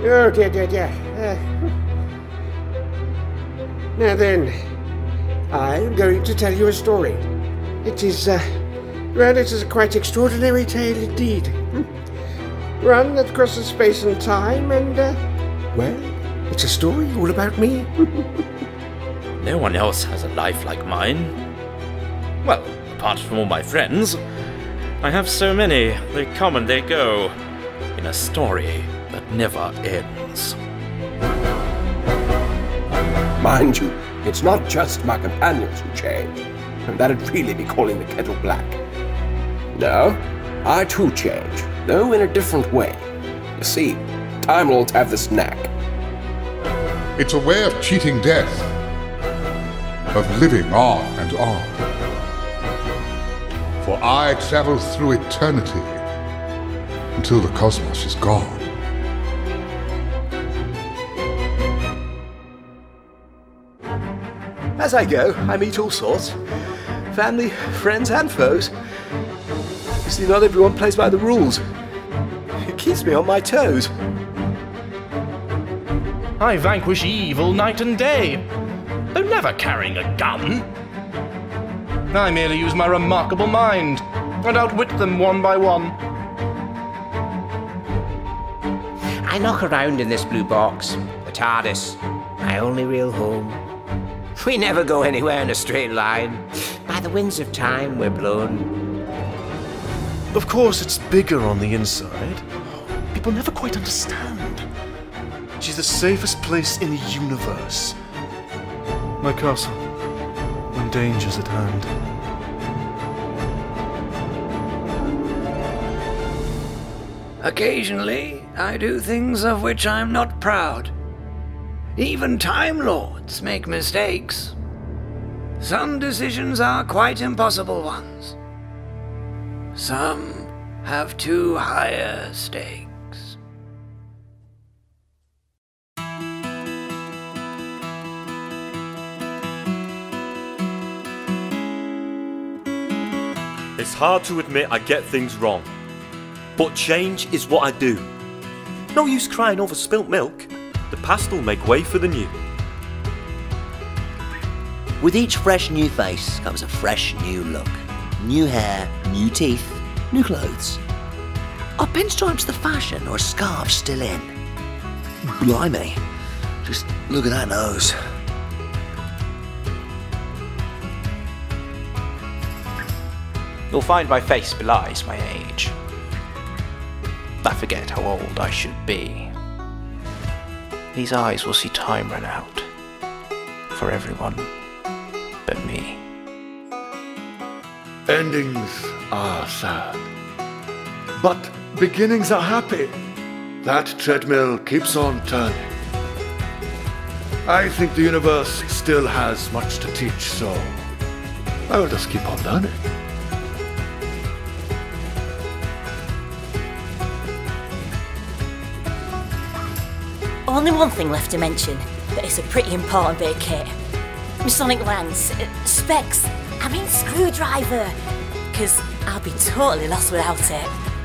Oh dear, dear, dear. Uh, now then, I'm going to tell you a story. It is, uh, well, it is a quite extraordinary tale indeed. One that crosses space and time, and, uh, well, it's a story all about me. no one else has a life like mine. Well, apart from all my friends, I have so many, they come and they go, in a story that never ends. Mind you, it's not just my companions who change. And that'd really be calling the kettle black. No, I too change, though in a different way. You see, Time Lords have this knack. It's a way of cheating death, of living on and on. For I travel through eternity until the cosmos is gone. As I go, I meet all sorts family, friends, and foes. You see, not everyone plays by the rules. It keeps me on my toes. I vanquish evil night and day, though never carrying a gun. I merely use my remarkable mind and outwit them one by one. I knock around in this blue box, the TARDIS, my only real home. We never go anywhere in a straight line. By the winds of time, we're blown. Of course, it's bigger on the inside. People never quite understand. She's the safest place in the universe. My castle, when danger's at hand. Occasionally, I do things of which I'm not proud. Even Time Lords make mistakes. Some decisions are quite impossible ones. Some have too high stakes. It's hard to admit I get things wrong, but change is what I do. No use crying over spilt milk. The past will make way for the new. With each fresh new face comes a fresh new look. New hair, new teeth, new clothes. Are pinstripes the fashion or scarves still in? Blimey, just look at that nose. You'll find my face belies my age. I forget how old I should be. These eyes will see time run out. For everyone but me. Endings are sad. But beginnings are happy. That treadmill keeps on turning. I think the universe still has much to teach, so I will just keep on learning. Only one thing left to mention, but it's a pretty important bit of kit. My sonic lance, uh, specs, I mean screwdriver, because I'll be totally lost without it.